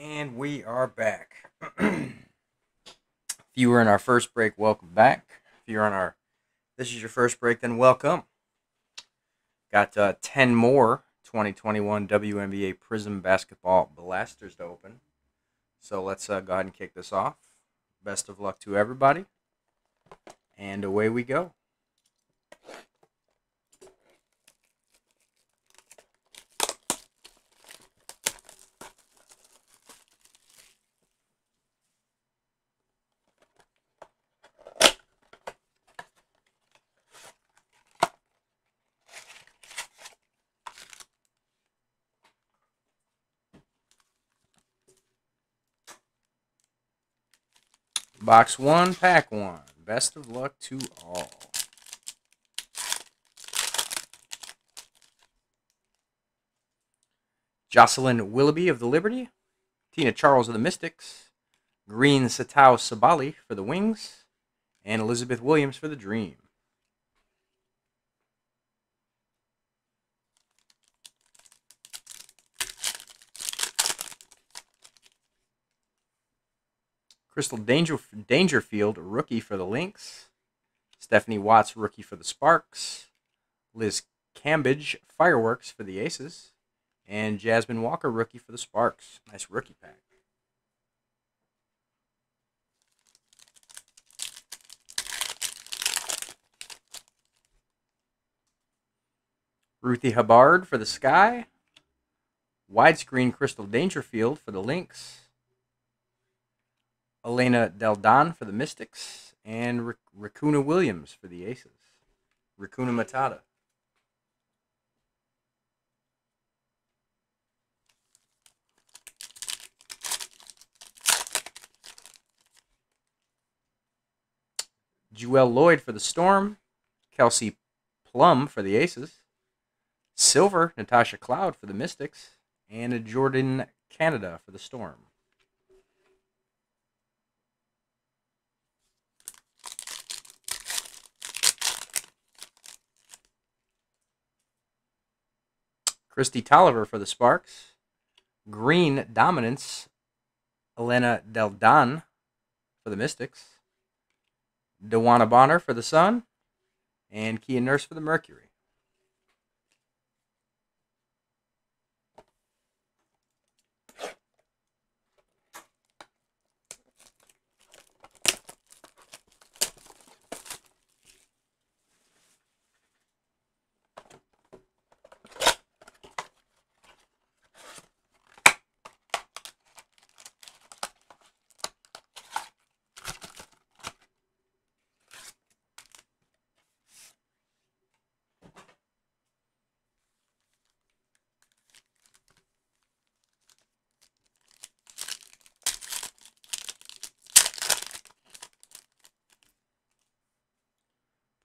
And we are back. if you were in our first break, welcome back. If you're on our this is your first break, then welcome. Got uh, 10 more 2021 WNBA Prizm Basketball Blasters to open. So let's uh, go ahead and kick this off. Best of luck to everybody. And away we go. Box one, pack one. Best of luck to all. Jocelyn Willoughby of the Liberty. Tina Charles of the Mystics. Green Satou Sabally for the Wings. And Elizabeth Williams for the Dream. Crystal Danger, Dangerfield, rookie for the Lynx. Stephanie Watts, rookie for the Sparks. Liz Cambage, Fireworks for the Aces. And Jasmine Walker, rookie for the Sparks. Nice rookie pack. Ruthy Hebard for the Sky. Widescreen Crystal Dangerfield for the Lynx. Elena Delle Donne for the Mystics, and Riquna Williams for the Aces. Racuna Matata. Jewell Loyd for the Storm. Kelsey Plum for the Aces. Silver, Natasha Cloud for the Mystics. And Jordin Canada for the Storm. Kristi Toliver for the Sparks. Green Dominance, Elena Delle Donne for the Mystics. DeWanna Bonner for the Sun. And Kia Nurse for the Mercury.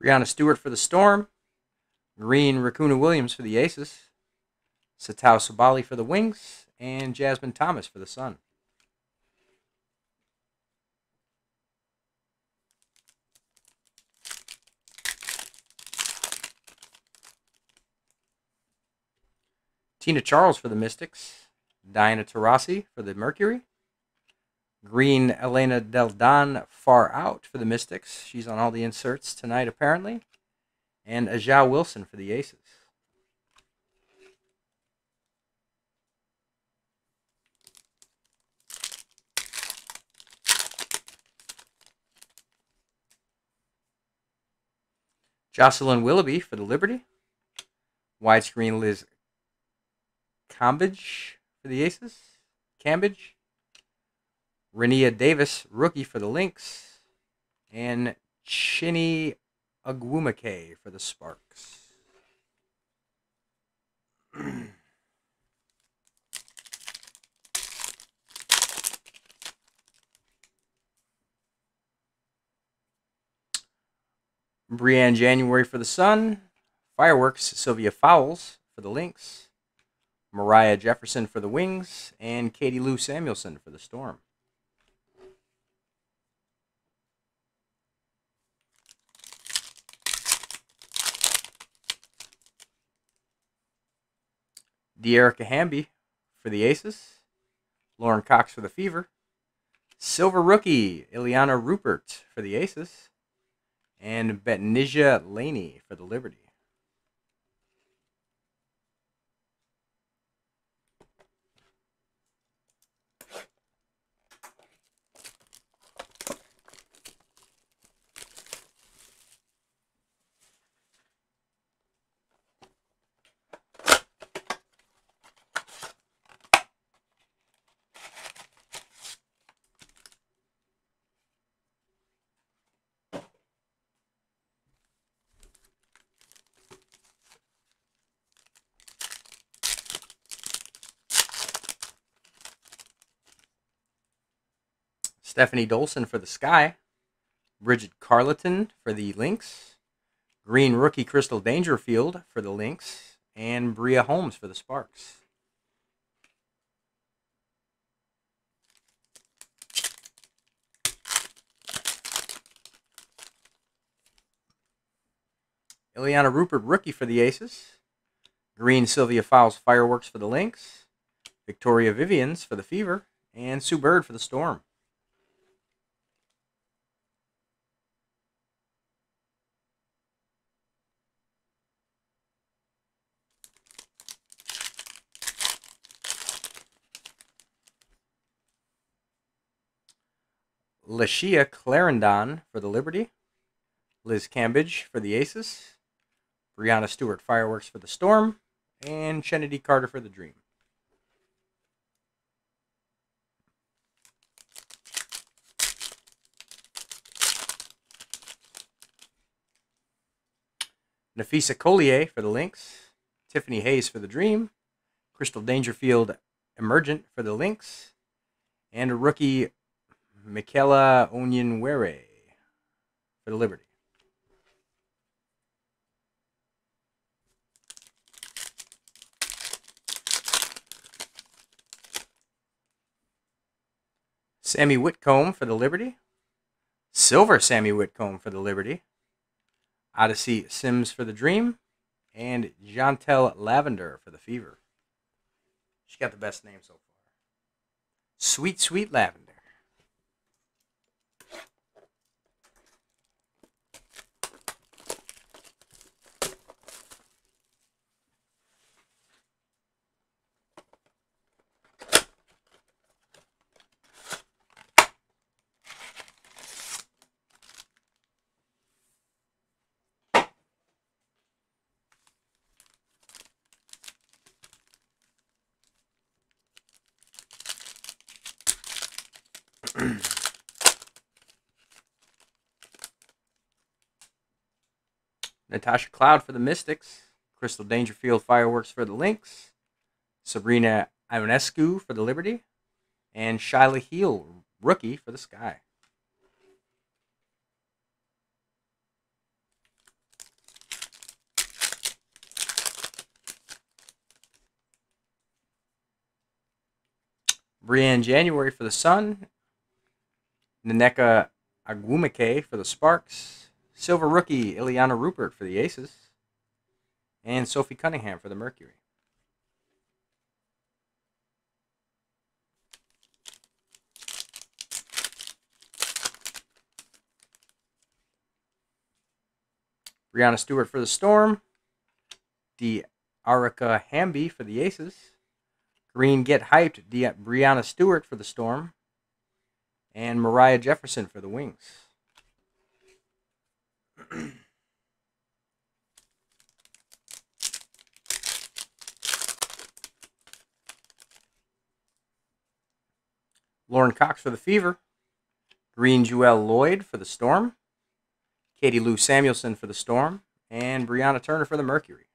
Breanna Stewart for the Storm. Green Riquna Williams for the Aces. Satou Sabally for the Wings. And Jasmine Thomas for the Sun. Tina Charles for the Mystics. Diana Taurasi for the Mercury. Green Elena Delle Donne far out for the Mystics. She's on all the inserts tonight, apparently. And A'ja Wilson for the Aces. Jocelyn Willoughby for the Liberty. Widescreen Liz Cambage for the Aces. Cambage. Rennia Davis, rookie for the Lynx, and Chiney Ogwumike for the Sparks. Briann January for the Sun, Fireworks Sylvia Fowles for the Lynx, Moriah Jefferson for the Wings, and Katie Lou Samuelson for the Storm. Dearica Hamby for the Aces. Lauren Cox for the Fever. Silver rookie, Iliana Rupert for the Aces. And Betnijah Laney for the Liberty. Stefanie Dolson for the Sky. Bridget Carleton for the Lynx. Green rookie Crystal Dangerfield for the Lynx. And Bria Holmes for the Sparks. Iliana Rupert, rookie for the Aces. Green Sylvia Fowles Fireworks for the Lynx. Victoria Vivians for the Fever. And Sue Bird for the Storm. Layshia Clarendon for the Liberty. Liz Cambage for the Aces. Breanna Stewart Fireworks for the Storm. And Chennedy Carter for the Dream. Napheesa Collier for the Lynx. Tiffany Hayes for the Dream. Crystal Dangerfield Emergent for the Lynx. And a rookie Michaela Onyenwere for the Liberty. Sami Whitcomb for the Liberty. Silver Sami Whitcomb for the Liberty. Odyssey Sims for the Dream. And Jantel Lavender for the Fever. She got the best name so far. Sweet, sweet Lavender. Natasha Cloud for the Mystics. Crystal Dangerfield Fireworks for the Lynx. Sabrina Ionescu for the Liberty. And Shyla Heal, rookie for the Sky. Briann January for the Sun. Nneka Ogwumike for the Sparks. Silver rookie Iliana Rupert for the Aces. And Sophie Cunningham for the Mercury. Breanna Stewart for the Storm. D. Arica Hamby for the Aces. Green Get Hyped, D. Breanna Stewart for the Storm. And Moriah Jefferson for the Wings. Lauren Cox for the Fever. Green Jewell Loyd for the Storm. Katie Lou Samuelson for the Storm. And Brianna Turner for the Mercury.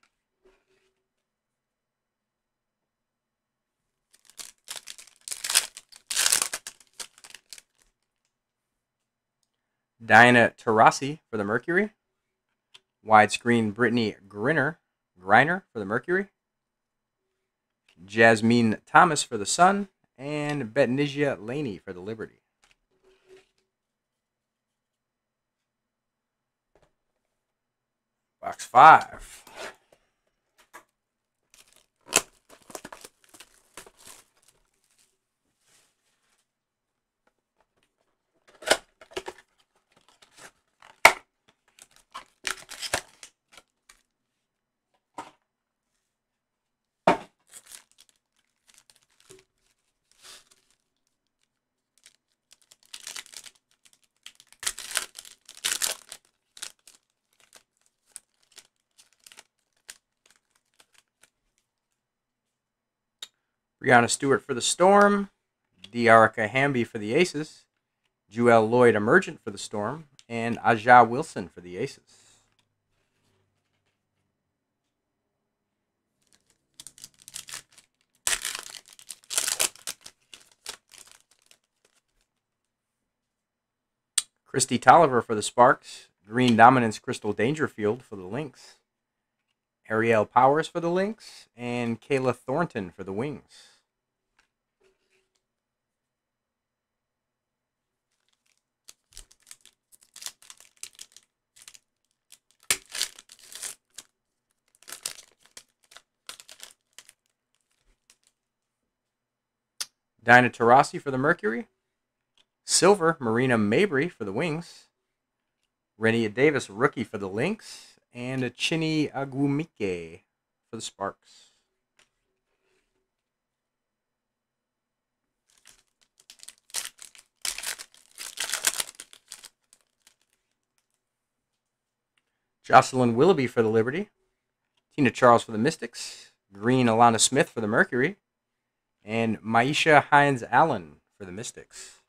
Diana Taurasi for the Mercury. Widescreen Brittney Griner, Griner for the Mercury. Jasmine Thomas for the Sun. And Betnijah Laney for the Liberty. Box five. Breanna Stewart for the Storm, Dearica Hamby for the Aces, Jewell Loyd Emergent for the Storm, and A'ja Wilson for the Aces. Kristi Toliver for the Sparks, Green Dominance Crystal Dangerfield for the Lynx, Aerial Powers for the Lynx, and Kayla Thornton for the Wings. Dinah Taurasi for the Mercury. Silver, Marina Mabrey for the Wings. Rennia Davis, rookie for the Lynx. And a Chiney Ogwumike for the Sparks. Jocelyn Willoughby for the Liberty. Tina Charles for the Mystics. Green Alana Smith for the Mercury and Myisha Hines Allen for the Mystics.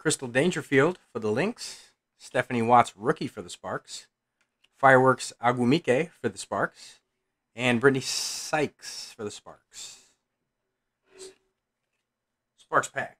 Crystal Dangerfield for the Lynx. Stephanie Watts, rookie for the Sparks. Fireworks Ogwumike for the Sparks. And Brittney Sykes for the Sparks. Sparks pack.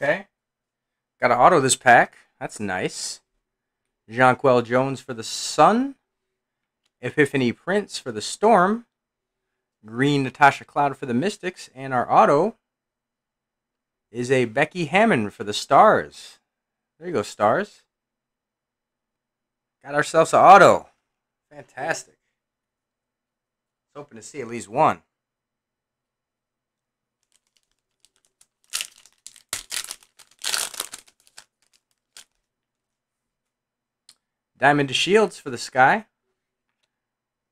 Okay. Got to auto this pack. That's nice. Jonquel Jones for the Sun. Epiphanny Prince for the Storm. Green Natasha Cloud for the Mystics. And our auto is a Becky Hammon for the Stars. There you go, Stars. Got ourselves an auto. Fantastic. hoping to see at least one. Diamond DeShields for the Sky.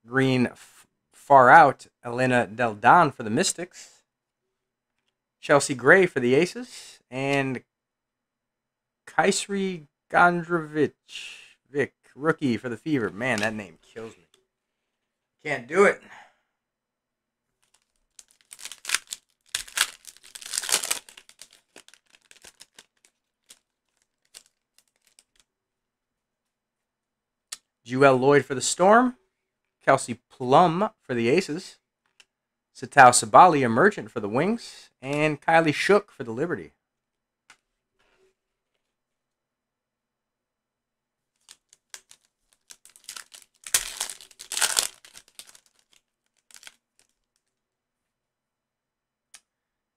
Green Far Out, Elena Delle Donne for the Mystics. Chelsea Gray for the Aces. And Kaisri Gondrovich, Vic, rookie for the Fever. Man, that name kills me. Can't do it. Jewell Loyd for the Storm. Kelsey Plum for the Aces. Satou Sabally Emergent for the Wings. And Kylee Shook for the Liberty.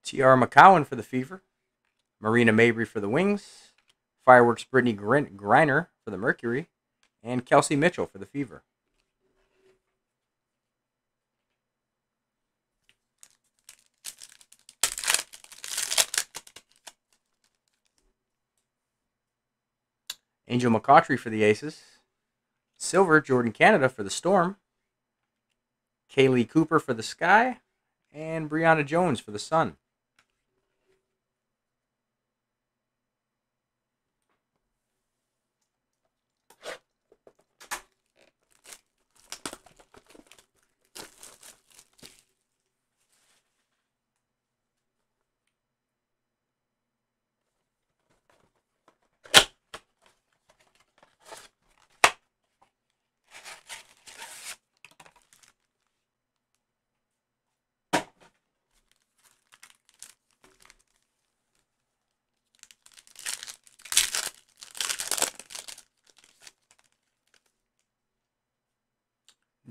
T.R. McCowan for the Fever. Marina Mabrey for the Wings. Fireworks Brittney Griner for the Mercury and Kelsey Mitchell for the Fever. Angel McCoughtry for the Aces. Silver, Jordin Canada for the Storm. Kahleah Copper for the Sky. And Brionna Jones for the Sun.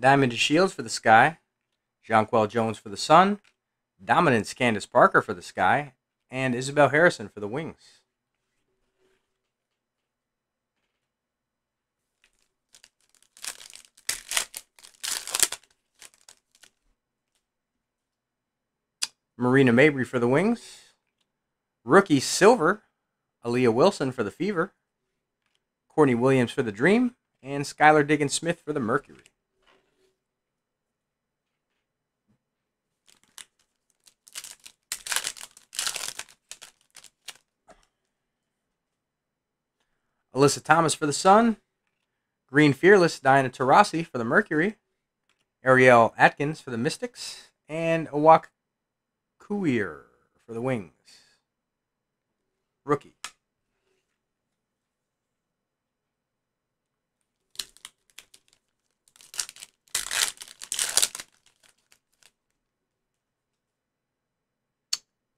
Diamond Shields for the Sky. Jonquel Jones for the Sun. Dominance Candace Parker for the Sky. And Isabelle Harrison for the Wings. Marina Mabrey for the Wings. Rookie Silver, Aaliyah Wilson for the Fever. Courtney Williams for the Dream. And Skylar Diggins Smith for the Mercury. Alyssa Thomas for the Sun. Green Fearless, Diana Taurasi for the Mercury. Ariel Atkins for the Mystics. And Awak Kuier for the Wings. Rookie.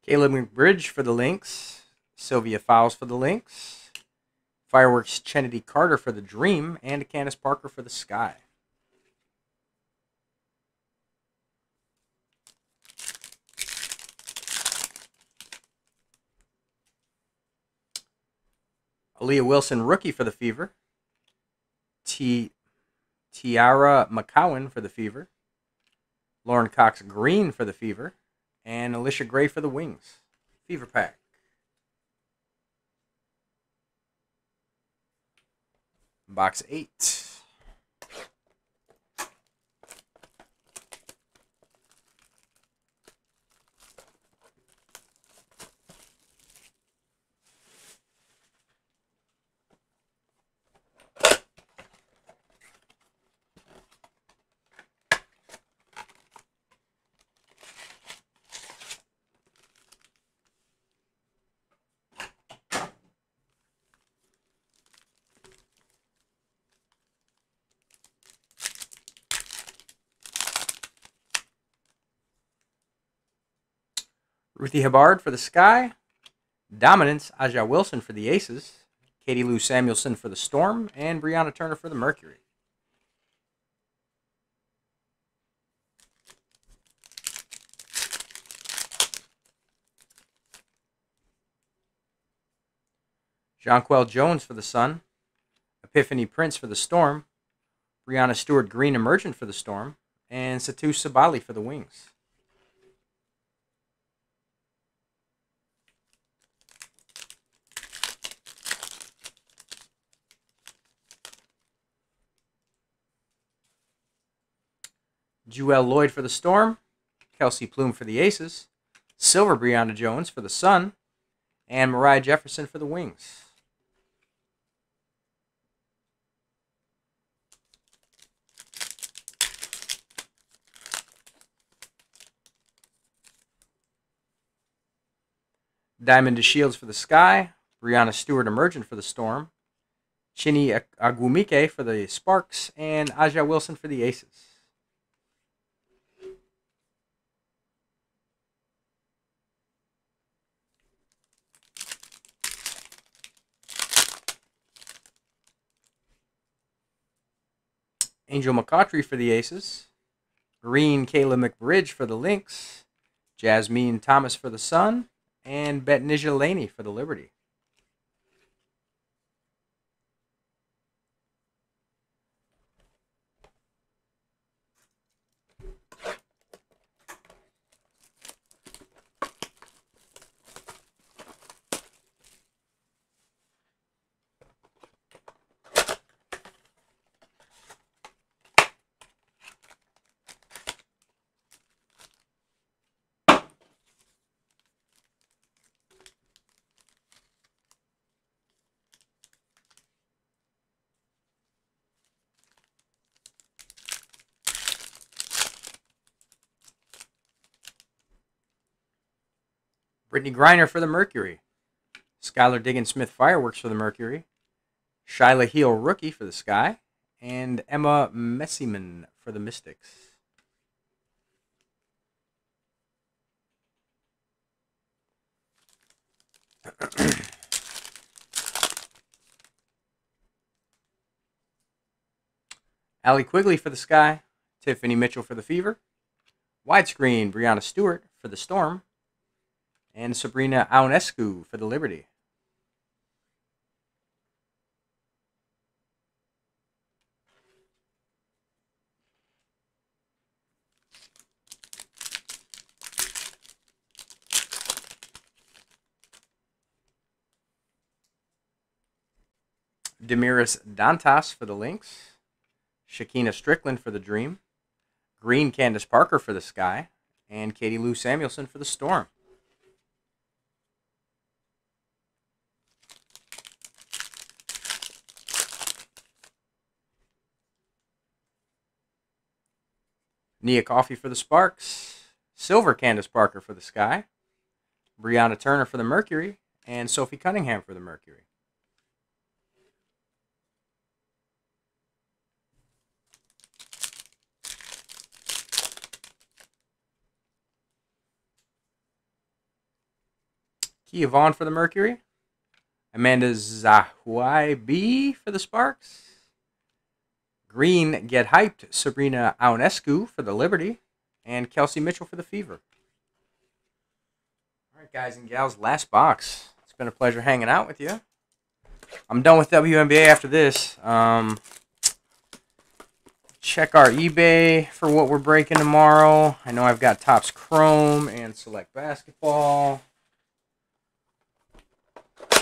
Kayla McBride for the Lynx. Sylvia Fowles for the Lynx. Fireworks Chennedy Carter for the Dream. And Candace Parker for the Sky. Aaliyah Wilson, rookie for the Fever. T. Teaira McCowan for the Fever. Lauren Cox Green for the Fever. And Allisha Gray for the Wings. Fever Pack. Box 8. Ruthy Hebard for the Sky. Dominance, A'ja Wilson for the Aces. Katie Lou Samuelson for the Storm. And Brianna Turner for the Mercury. Jonquel Jones for the Sun. Epiphanny Prince for the Storm. Breanna Stewart Green Emergent for the Storm. And Satou Sabally for the Wings. Jewell Loyd for the Storm, Kelsey Plum for the Aces, Silver Brionna Jones for the Sun, and Moriah Jefferson for the Wings. Diamond DeShields for the Sky, Breanna Stewart Emergent for the Storm, Chiney Ogwumike for the Sparks, and A'ja Wilson for the Aces. Angel McCoughtry for the Aces. Green Kayla McBride for the Lynx. Jasmine Thomas for the Sun. And Betnijah Laney for the Liberty. Brittney Griner for the Mercury. Skylar Diggins Smith Fireworks for the Mercury. Shyla Heal Rookie for the Sky. And Emma Meesseman for the Mystics. Allie Quigley for the Sky. Tiffany Mitchell for the Fever. Widescreen, Breanna Stewart for the Storm. And Sabrina Ionescu for the Liberty. Damiris Dantas for the Lynx. Shekinna Stricklen for the Dream. Green Candace Parker for the Sky. And Katie Lou Samuelson for the Storm. Nia Coffey for the Sparks. Silver Candace Parker for the Sky. Brianna Turner for the Mercury. And Sophie Cunningham for the Mercury. Kia Vaughn for the Mercury. Amanda Zahui B. for the Sparks. Green Get Hyped, Sabrina Ionescu for the Liberty. And Kelsey Mitchell for the Fever. All right, guys and gals, last box. It's been a pleasure hanging out with you. I'm done with WNBA after this. Um, check our eBay for what we're breaking tomorrow. I know I've got Topps Chrome and Select Basketball.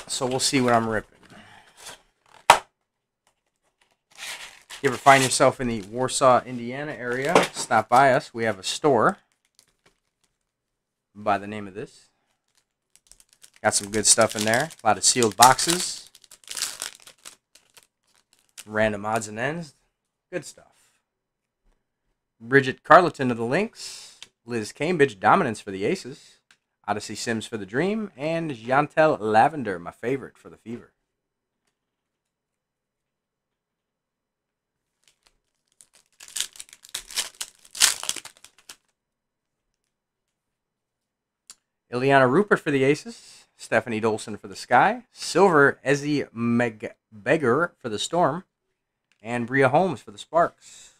So we'll see what I'm ripping. If you ever find yourself in the Warsaw, Indiana area, stop by us. We have a store by the name of this. Got some good stuff in there. A lot of sealed boxes. Random odds and ends. Good stuff. Bridget Carleton of the Lynx. Liz Cambage, Dominance for the Aces. Odyssey Sims for the Dream, and Jantel Lavender, my favorite, for the Fever. Iliana Rupert for the Aces, Stefanie Dolson for the Sky, Silver Ezi Magbegor for the Storm, and Bria Holmes for the Sparks.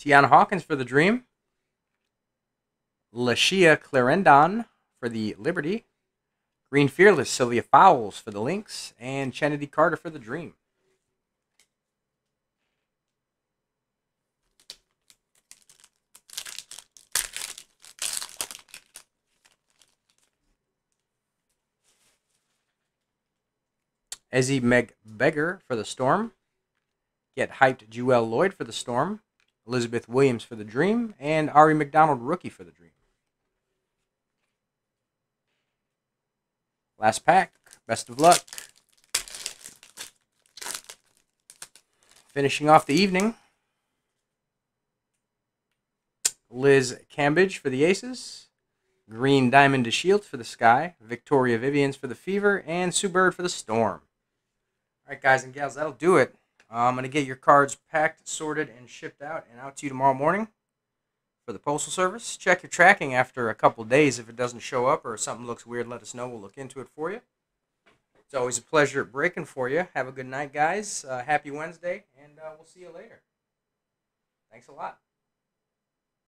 Tianna Hawkins for the Dream. Layshia Clarendon for the Liberty. Green Fearless, Sylvia Fowles for the Lynx. And Chennedy Carter for the Dream. Ezzy Meg Beggar for the Storm. Get hyped Jewell Loyd for the Storm. Elizabeth Williams for the Dream, and Aari McDonald, rookie for the Dream. Last pack. Best of luck. Finishing off the evening. Liz Cambage for the Aces. Green Diamond DeShield for the Sky. Victoria Vivians for the Fever. And Sue Bird for the Storm. All right, guys and gals, that'll do it. I'm going to get your cards packed, sorted, and shipped out and out to you tomorrow morning for the Postal Service. Check your tracking after a couple days. If it doesn't show up or something looks weird, let us know. We'll look into it for you. It's always a pleasure breaking for you. Have a good night, guys. Uh, happy Wednesday, and uh, we'll see you later. Thanks a lot.